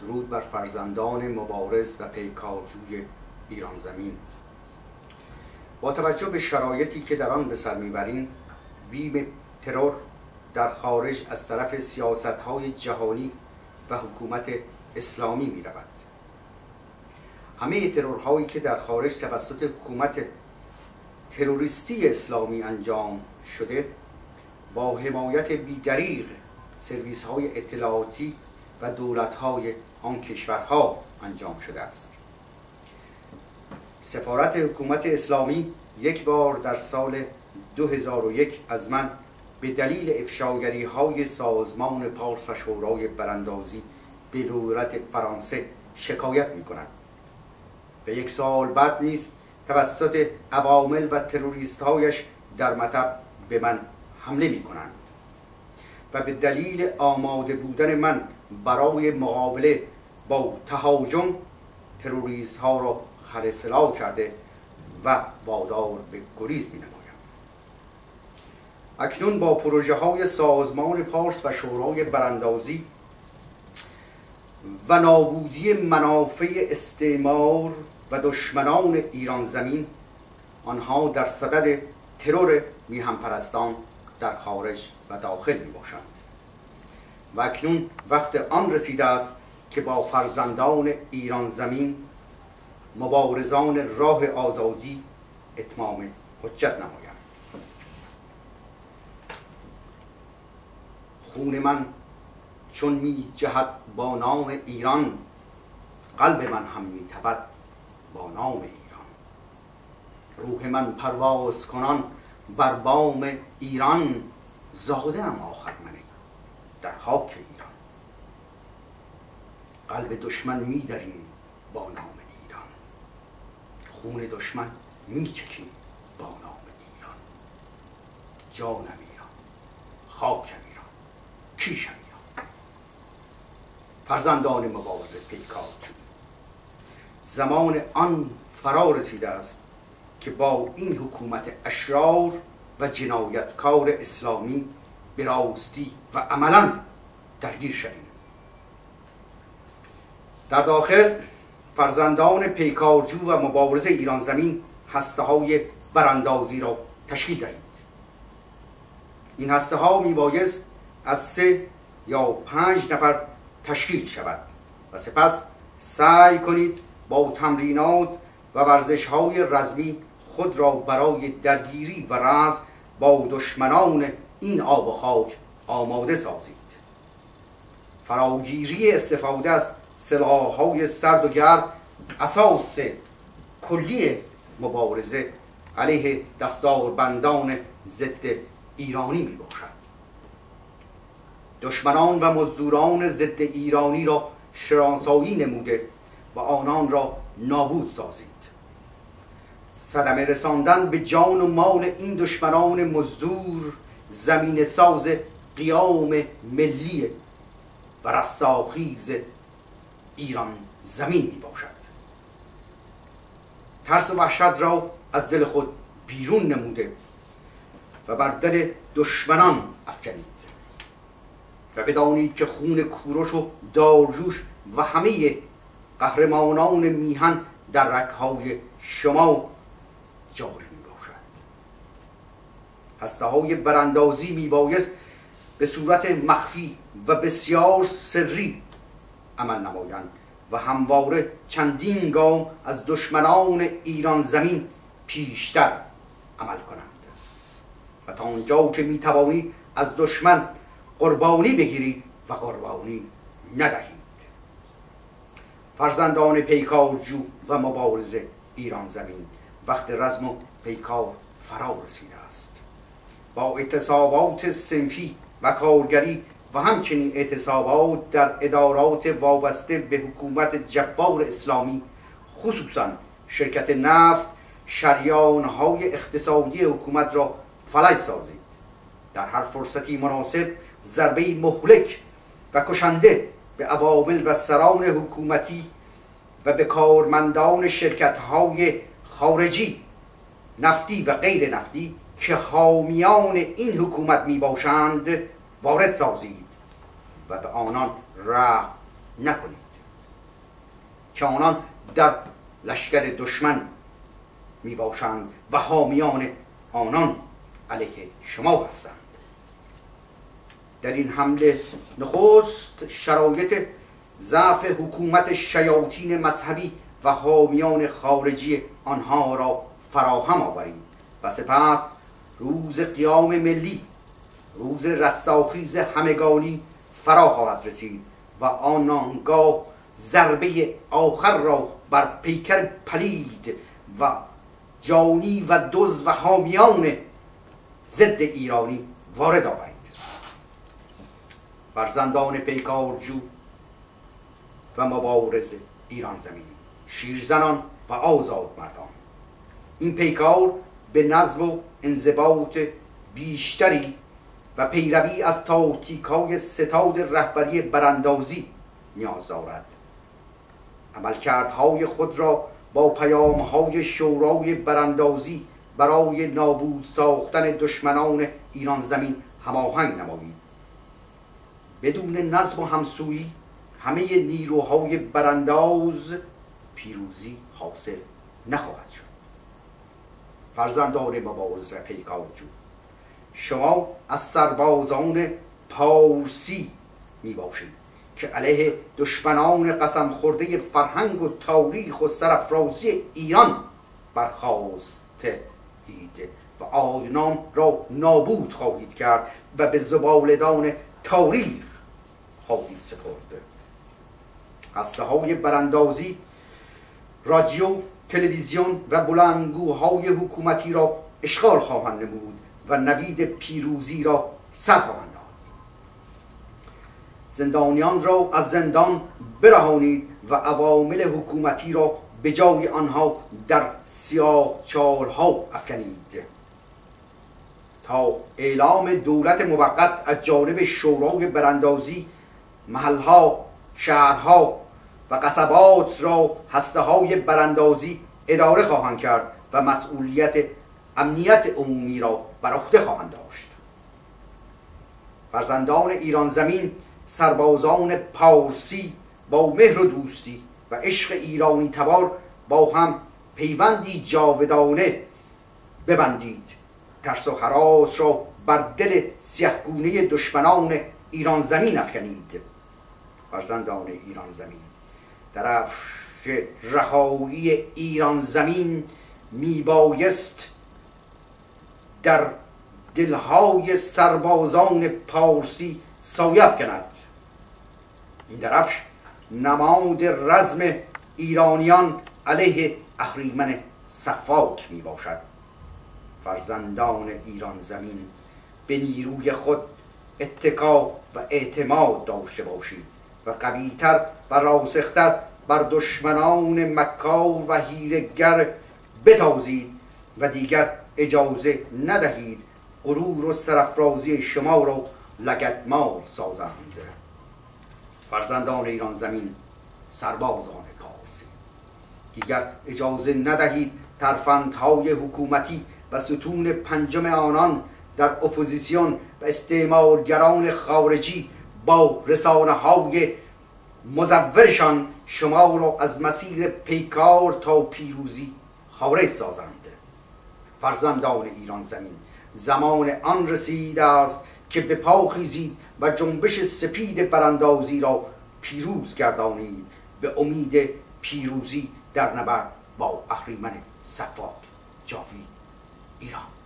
درود بر فرزندان مبارز و پیکارجوی ایران زمین. با توجه به شرایطی که در آن به سر می‌بریم بیم ترور در خارج از طرف سیاست های جهانی و حکومت اسلامی می رود همه ترورهایی که در خارج توسط حکومت تروریستی اسلامی انجام شده با حمایت بیدریغ سرویس های اطلاعاتی و دولت های آن کشورها انجام شده است. سفارت حکومت اسلامی یک بار در سال 2001 از من به دلیل افشاگری های سازمان پارس و شورای براندازی به دولت فرانسه شکایت می کند به یک سال بعد نیز توسط عوامل و تروریست هایش در مطب به من حمله می کنند و به دلیل آماده بودن من برای مقابله با تهاجم تروریست ها را خرسلا کرده و وادار به گریز می نمایم. اکنون با پروژه های سازمان پارس و شورای براندازی و نابودی منافع استعمار و دشمنان ایران زمین آنها در صدد ترور میهم پرستان در خارج و داخل می باشند و اکنون وقت آن رسیده است که با فرزندان ایران زمین مبارزان راه آزادی اتمام حجت نمایم خون من چون می جهد با نام ایران قلب من هم می تبد با نام ایران. روح من پرواز کنان بر بام ایران زاده هم آخر منه در خاک ایران. قلب دشمن می دریم با نام ایران. خون دشمن می چکیم با نام ایران. جانم ایران. خاکم ایران. کیشم ایران. فرزندان مبارزه پیکارجو زمان آن فرا رسیده است که با این حکومت اشرار و جنایتکار اسلامی به راستی و عملا درگیر شویم. در داخل فرزندان پیکارجو و مبارزه ایران زمین هسته های براندازی را تشکیل دهید. این هسته ها میبایست از سه یا پنج نفر تشکیل شود و سپس سعی کنید با تمرینات و ورزش های رزمی خود را برای درگیری و رزم با دشمنان این آب و خاک آماده سازید. فراگیری استفاده از های سرد و گرم اساس کلی مبارزه علیه دستاربندان ضد ایرانی می باشد دشمنان و مزدوران ضد ایرانی را شرانسایی نموده و آنان را نابود سازید. صدمه رساندن به جان و مال این دشمنان مزدور زمین ساز قیام ملی و رستاخیز ایران زمین می باشد. ترس و وحشت را از دل خود بیرون نموده و بر دل دشمنان افکنید و بدانید که خون کوروش و دارجوش و همه قهرمانان میهن در رکهای شما جاری هسته های براندازی می بایست به صورت مخفی و بسیار سری عمل نمایند و همواره چندین گام از دشمنان ایران زمین پیشتر عمل کنند. و تا آنجا که می توانید از دشمن قربانی بگیرید و قربانی ندهید. فرزندان پیکارجو و مبارزه ایران زمین وقت رزم و پیکار فرا رسیده است. با اعتصابات سنفی و کارگری و همچنین اعتصابات در ادارات وابسته به حکومت جبار اسلامی خصوصا شرکت نفت شریانهای اقتصادی حکومت را فلج سازید. در هر فرصتی مناسب ضربه مهلک و کشنده به عوامل و سران حکومتی و به کارمندان شرکت های خارجی نفتی و غیر نفتی که حامیان این حکومت می باشند وارد سازید و به آنان رحم نکنید. که آنان در لشکر دشمن می باشند و حامیان آنان علیه شما هستند. در این حمله نخست شرایط ضعف حکومت شیاطین مذهبی و حامیان خارجی آنها را فراهم آورید و سپس روز قیام ملی روز رستاخیز همگانی فرا خواهد رسید و آنگاه ضربه آخر را بر پیکر پلید و جانی و دز و حامیان ضد ایرانی وارد آورید. فرزندان پیکارجو و مبارز ایران زمین شیرزنان و آزاد مردان. این پیکار به نظم و انضباط بیشتری و پیروی از تاکتیکهای ستاد رهبری براندازی نیاز دارد. عملکردهای خود را با پیامهای شورای براندازی برای نابود ساختن دشمنان ایران زمین هماهنگ نمایید. بدون نظم و همسویی همه نیروهای برانداز پیروزی حاصل نخواهد شد. فرزندان مبارز پیکارجو شما از سربازان پارسی می باشید که علیه دشمنان قسم خورده فرهنگ و تاریخ و سرفرازی ایران برخواسته اید و آینان را نابود خواهید کرد و به زبالدان تاریخ خواهید سپرد. هسته های براندازی رادیو تلویزیون و بلندگوهای حکومتی را اشغال خواهند نمود و نوید پیروزی را سر خواهند داد. زندانیان را از زندان برهانید و عوامل حکومتی را به جای آنها در سیاه ها افکنید. تا اعلام دولت موقت از جانب شورای براندازی محلها شهرها و قصبات را هسته های براندازی اداره خواهند کرد و مسئولیت امنیت عمومی را بر عهده خواهند داشت. فرزندان ایران زمین سربازان پارسی با مهر و دوستی و عشق ایرانی تبار با هم پیوندی جاودانه ببندید. ترس و حراس را بر دل سیهگونه دشمنان ایران زمین افکنید. فرزندان ایران زمین. در رهایی ایران زمین میبایست در دلهای سربازان پارسی سایف کند این درفش نماد رزم ایرانیان علیه اهریمن صفاک می باشد فرزندان ایران زمین به نیروی خود اتکا و اعتماد داشته باشید. و قویتر و راسختر بر دشمنان مکار و هیرگر بتازید و دیگر اجازه ندهید غرور و سرفرازی شما را لگدمال سازند. فرزندان ایران زمین سربازان پارسی. دیگر اجازه ندهید ترفندهای حکومتی و ستون پنجم آنان در اپوزیسیون و استعمارگران خارجی با رسانه های مزورشان شما را از مسیر پیکار تا پیروزی خارج سازند. فرزندان ایران زمین زمان آن رسیده است که به پا خیزید و جنبش سپید براندازی را پیروز گردانید. به امید پیروزی در نبرد با اهریمن صفاک جاوید ایران.